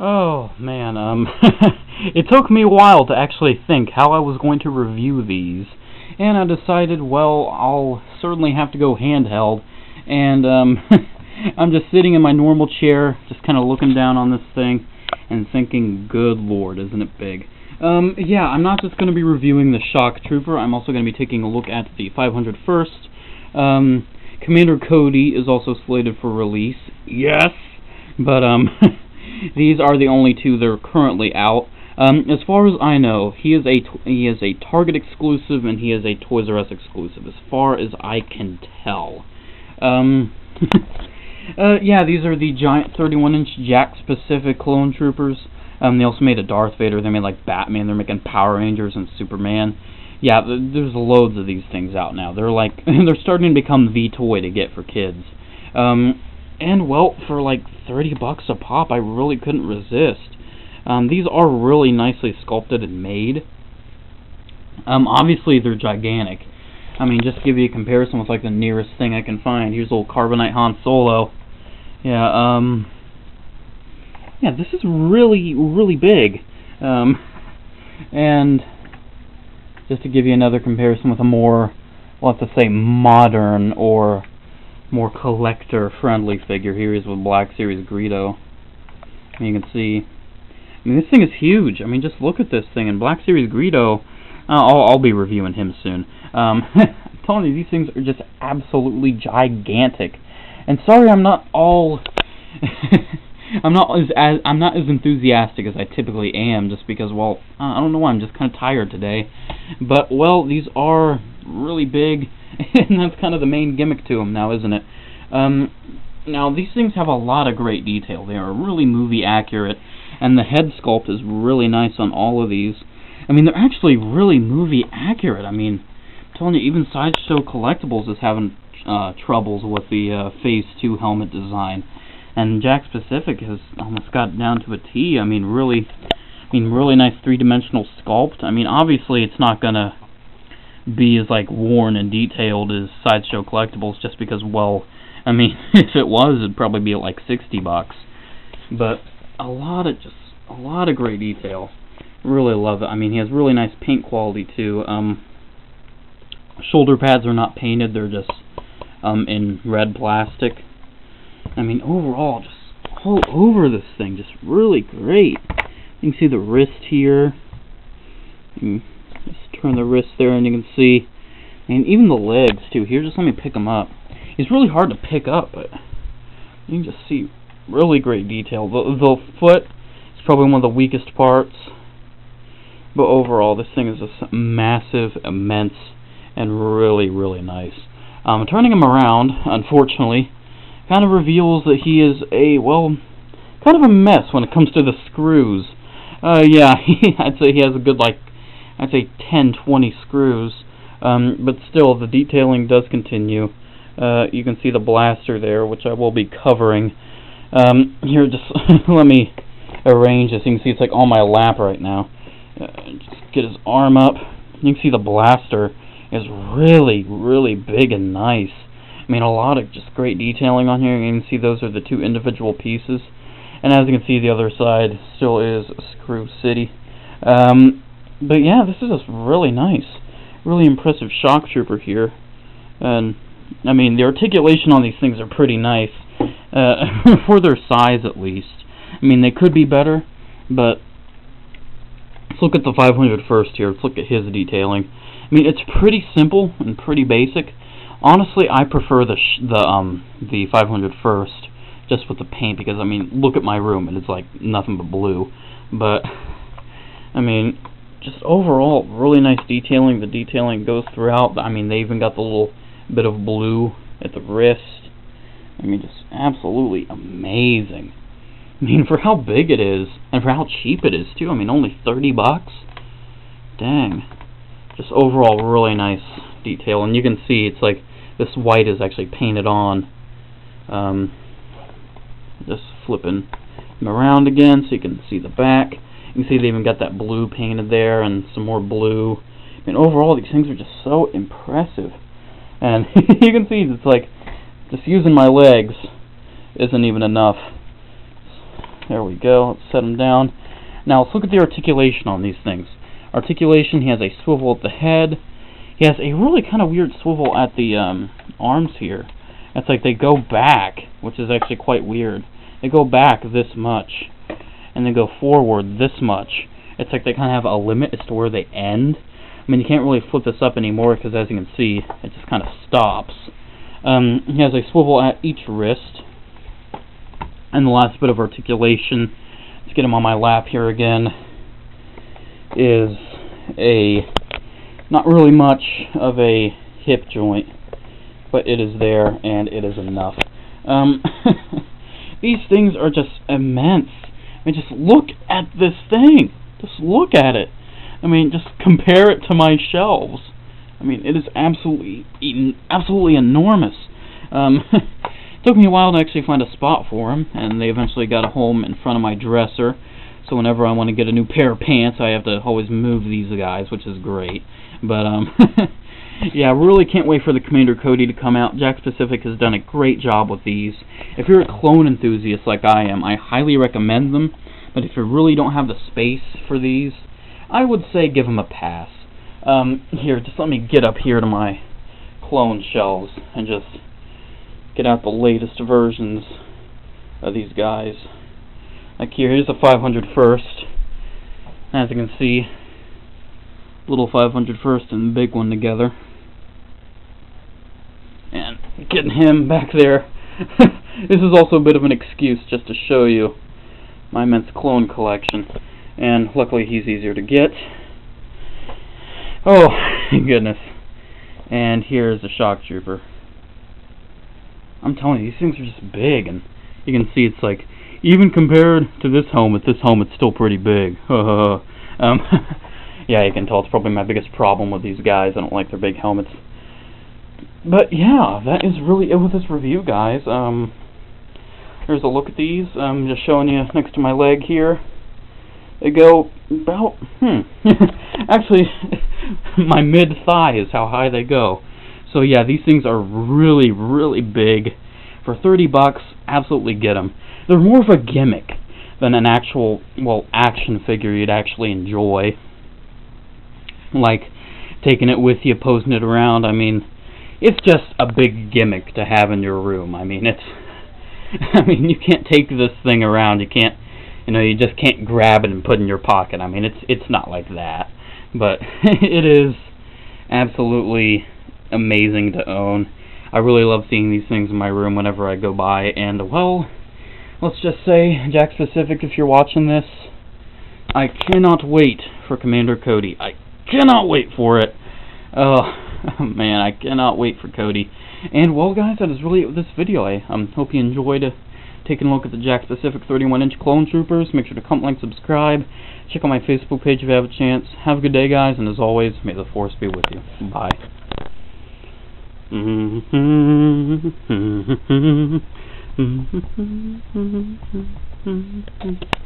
Oh man, um, it took me a while to actually think how I was going to review these, and I decided, well, I'll certainly have to go handheld, and um, I'm just sitting in my normal chair, just kind of looking down on this thing, and thinking, good lord, isn't it big? Um, yeah, I'm not just going to be reviewing the Shock Trooper, I'm also going to be taking a look at the 501st. Um, Commander Cody is also slated for release. Yes! But, um, these are the only two that are currently out. Um, as far as I know, he is a he is a Target exclusive and he is a Toys R Us exclusive. As far as I can tell, um, uh, yeah, these are the giant 31-inch Jakks Pacific clone troopers. Um, they also made a Darth Vader. They made like Batman. They're making Power Rangers and Superman. Yeah, there's loads of these things out now. They're like they're starting to become the toy to get for kids. Um, and well, for like 30 bucks a pop, I really couldn't resist. Um, these are really nicely sculpted and made. Um, obviously, they're gigantic. I mean, just to give you a comparison with like the nearest thing I can find. Here's little Carbonite Han Solo. Yeah, um, yeah, this is really, really big. Um, and just to give you another comparison with a more, well, let's say, modern or more collector-friendly figure. Here he with Black Series Greedo. And you can see, I mean, this thing is huge. I mean, just look at this thing. And Black Series Greedo, uh, I'll, I'll be reviewing him soon. Um, I'm telling you, these things are just absolutely gigantic. And sorry, I'm not all. I'm not as, as I'm not as enthusiastic as I typically am, just because well, I don't know why I'm just kind of tired today. But well, these are really big, and that's kind of the main gimmick to them now, isn't it? Um, now these things have a lot of great detail. They are really movie accurate, and the head sculpt is really nice on all of these. I mean, they're actually really movie accurate. I mean, I'm telling you, even Sideshow Collectibles is having uh, troubles with the uh, Phase 2 helmet design. And Jakks Pacific has almost got down to a T. I mean, really, I mean, really nice three-dimensional sculpt. I mean, obviously, it's not gonna be as like worn and detailed as Sideshow Collectibles, just because, well, I mean, if it was, it'd probably be at like 60 bucks. But a lot of just a lot of great detail. Really love it. I mean, he has really nice paint quality too. Um, shoulder pads are not painted; they're just um, in red plastic. I mean, overall, just all over this thing, just really great. You can see the wrist here. just turn the wrist there, and you can see, and even the legs too. Here, just let me pick them up. It's really hard to pick up, but you can just see really great detail. The, the foot is probably one of the weakest parts, but overall, this thing is just massive, immense, and really, really nice. Um, turning him around, unfortunately, kind of reveals that he is a, well, kind of a mess when it comes to the screws. Uh, yeah, I'd say he has a good, like, I'd say 10, 20 screws. Um, but still, the detailing does continue. Uh, you can see the blaster there, which I will be covering. Um, here, just let me arrange this. You can see it's like on my lap right now. Uh, just get his arm up. You can see the blaster is really, really big and nice. I mean, a lot of just great detailing on here. You can see those are the two individual pieces. And as you can see, the other side still is Screw City. Um, but yeah, this is just really nice. Really impressive shock trooper here. And, I mean, the articulation on these things are pretty nice. Uh, for their size, at least. I mean, they could be better, but let's look at the 500 first here. Let's look at his detailing. I mean, it's pretty simple and pretty basic. Honestly, I prefer the the um the 500 first, just with the paint because I mean, look at my room and it's like nothing but blue. But I mean, just overall, really nice detailing. The detailing goes throughout. I mean, they even got the little bit of blue at the wrist. I mean, just absolutely amazing. I mean, for how big it is, and for how cheap it is, too. I mean, only 30 bucks? Dang. Just overall, really nice detail. And you can see it's like this white is actually painted on. Um, just flipping them around again so you can see the back. You can see they even got that blue painted there and some more blue. I mean, overall, these things are just so impressive. And you can see it's like just using my legs isn't even enough. There we go. Let's set them down. Now let's look at the articulation on these things. Articulation, he has a swivel at the head. He has a really kind of weird swivel at the um, arms here. It's like they go back, which is actually quite weird. They go back this much, and then go forward this much. It's like they kind of have a limit as to where they end. I mean, you can't really flip this up anymore because, as you can see, it just kind of stops. Um, he has a swivel at each wrist. And the last bit of articulation, let's get him on my lap here again, is a, not really much of a hip joint, but it is there and it is enough. Um, these things are just immense. I mean, just look at this thing. Just look at it. I mean, just compare it to my shelves. I mean, it is absolutely, absolutely enormous. Um, it took me a while to actually find a spot for them, and they eventually got a home in front of my dresser. So whenever I want to get a new pair of pants, I have to always move these guys, which is great. But um, yeah, really can't wait for the Commander Cody to come out. Jakks Pacific has done a great job with these. If you're a clone enthusiast like I am, I highly recommend them. But if you really don't have the space for these, I would say give them a pass. Um, here, just let me get up here to my clone shelves and just get out the latest versions of these guys. Like here, here's the 500 first. As you can see, little 500 first and big one together. And getting him back there. this is also a bit of an excuse just to show you my immense clone collection. And luckily he's easier to get. Oh, goodness. And here's the shock trooper. I'm telling you, these things are just big, and you can see it's like, even compared to this helmet, this helmet's still pretty big. um, yeah, you can tell it's probably my biggest problem with these guys. I don't like their big helmets. But yeah, that is really it with this review, guys. Um, here's a look at these. I'm just showing you next to my leg here. They go about, hmm, actually, my mid-thigh is how high they go. So yeah, these things are really, really big. For 30 bucks, absolutely get them. They're more of a gimmick than an actual, well, action figure you'd actually enjoy. Like, taking it with you, posing it around, I mean, it's just a big gimmick to have in your room. I mean, it's, I mean, you can't take this thing around, you can't, you know, you just can't grab it and put it in your pocket. I mean, it's, it's not like that. But, it is absolutely amazing to own. I really love seeing these things in my room whenever I go by, and, well, let's just say, Jakks Pacific, if you're watching this, I cannot wait for Commander Cody. I cannot wait for it. Oh, man, I cannot wait for Cody. And, well, guys, that is really it with this video. I um, hope you enjoyed uh, taking a look at the Jakks Pacific 31-inch Clone Troopers. Make sure to comment, like, subscribe. Check out my Facebook page if you have a chance. Have a good day, guys, and as always, may the Force be with you. Bye. Mm-hmm.